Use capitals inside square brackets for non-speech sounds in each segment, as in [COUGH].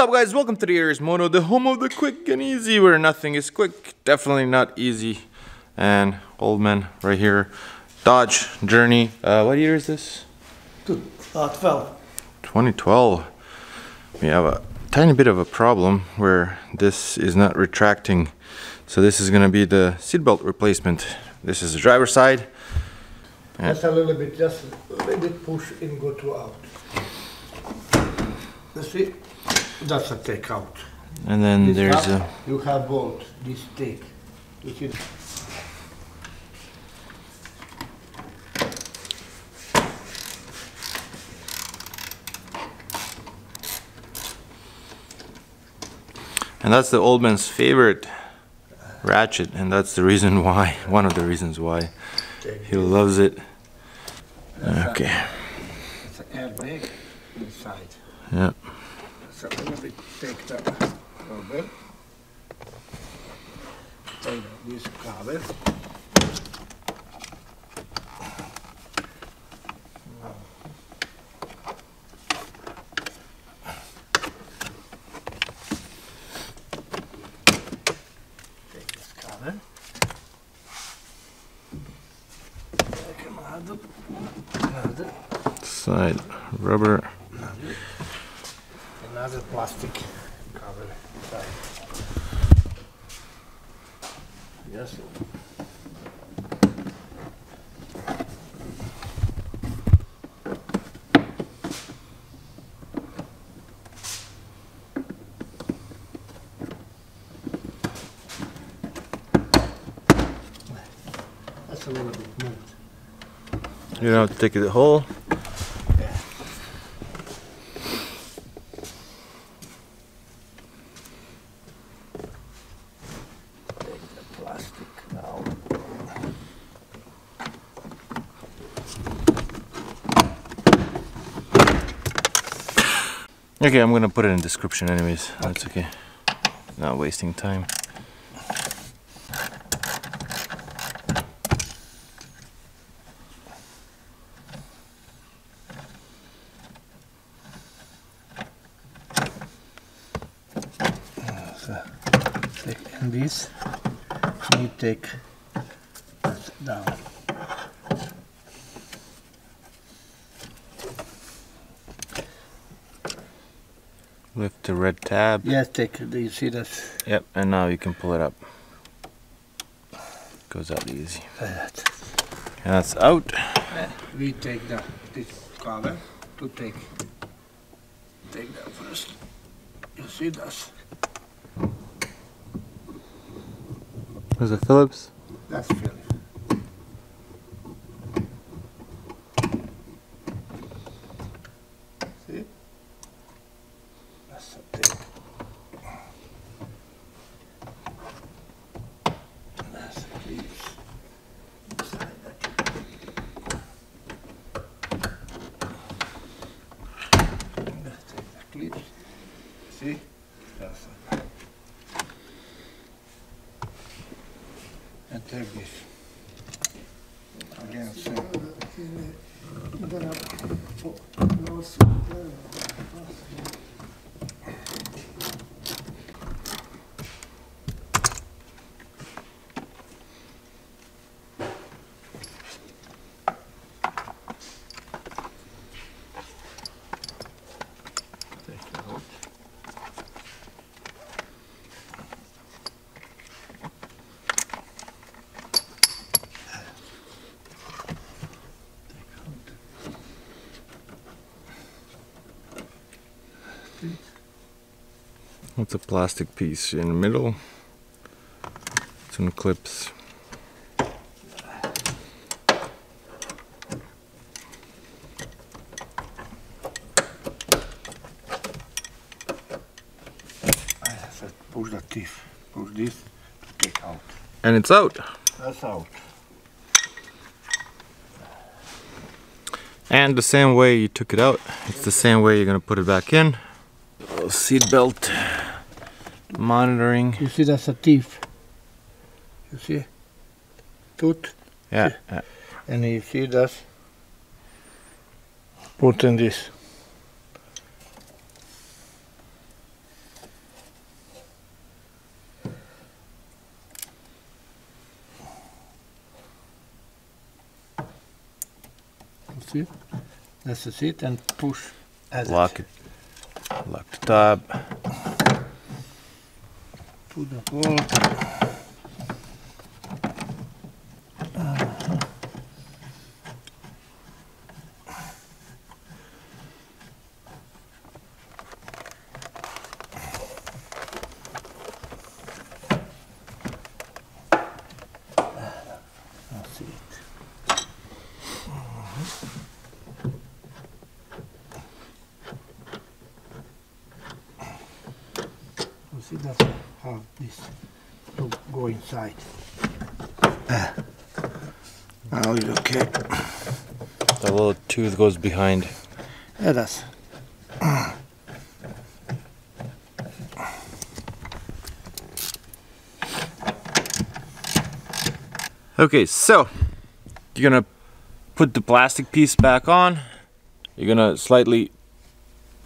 up guys, welcome to the Aries Moto, the home of the quick and easy, where nothing is quick, definitely not easy. And old man right here, Dodge Journey, uh, what year is this? Uh, 12. 2012. We have a tiny bit of a problem where this is not retracting. So this is gonna be the seatbelt replacement. This is the driver's side. Just a little bit, just a little bit push in, go to out. You see? That's a take out. And then This there's a, You have bolt, this take. You and that's the old man's favorite ratchet. And that's the reason why, [LAUGHS] one of the reasons why he loves it. Okay, It's an airbag inside. yeah. So a little bit take the rubber. Take this cover. Take this cover. Take another, another, Side rubber. another plastic cover inside. Yes. That's a little bit moved. You don't have to take it whole. Take the plastic out. Okay, I'm gonna put it in description anyways. That's okay. Not wasting time. So, take in this, you take that down. Lift the red tab. Yes, take. Do you see that? Yep, and now you can pull it up. Goes out easy. Like that. And that's out. We take the this cover to take take that first. You see that? There's a Phillips. That's Philip. See? That's a take. That's a clips. Inside that. Let's take the clips. See? That's a and take this. Again, same. Take it out. It's a plastic piece in the middle. Some clips. Push the teeth. Push this to take out. And it's out. That's out. And the same way you took it out, it's the same way you're gonna put it back in. Seat belt monitoring. You see, that's a thief. You see? Tooth. Yeah. yeah. And you see that's put in this. See? That's the seat and push. Lock it. Lock the top. Put the hole. That's it. You see that's how this to go inside. Ah. Now it's okay. The little tooth goes behind. Yeah, that's Okay, so you're gonna put the plastic piece back on. You're gonna slightly,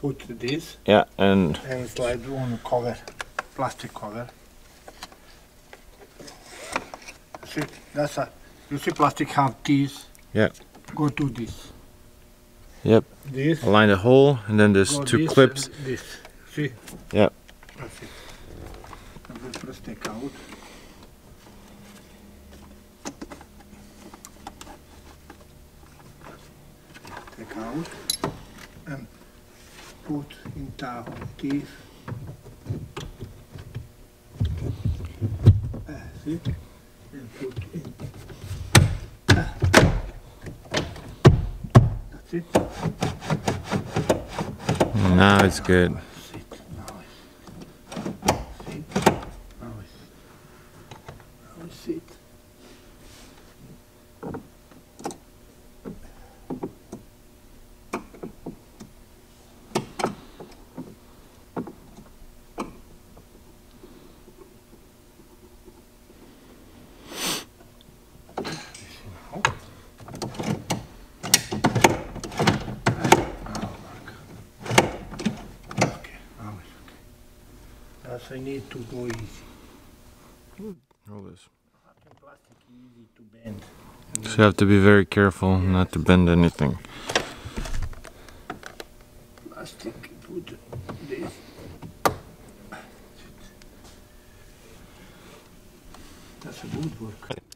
put this yeah, and and slide on the cover, plastic cover. See, that's a, you see plastic have this. Yeah. Go to this. Yep. This. align the hole, and then there's go two clips. This. See? Yep. That's it. And first take out. Take out and put in top this. And. That's it. Now it's good. That's it. Now it's. See? Now it's. Now it's it. Okay, now it's okay. That's I need to go easy. Hmm, Roll this. Plastic easy to bend. So you have to be very careful not to bend anything. Plastic, put this. That's a good work.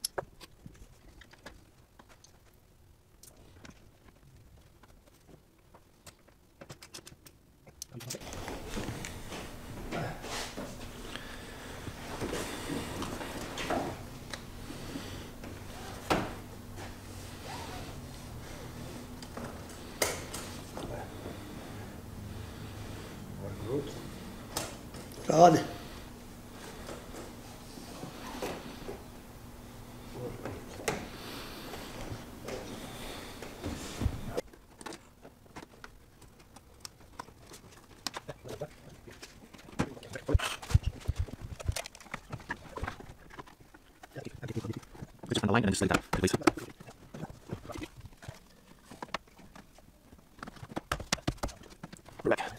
God. Just on the line and then just like that. Release it. We're back.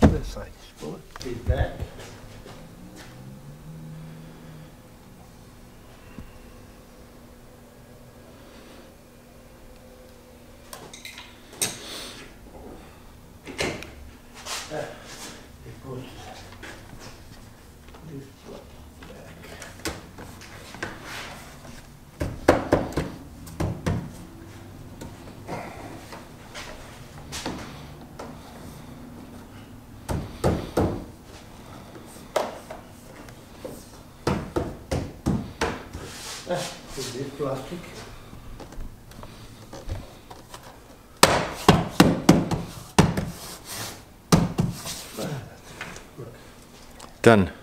This side is good. This back. Ah, it goes this back. Ah, put this plastic. Done.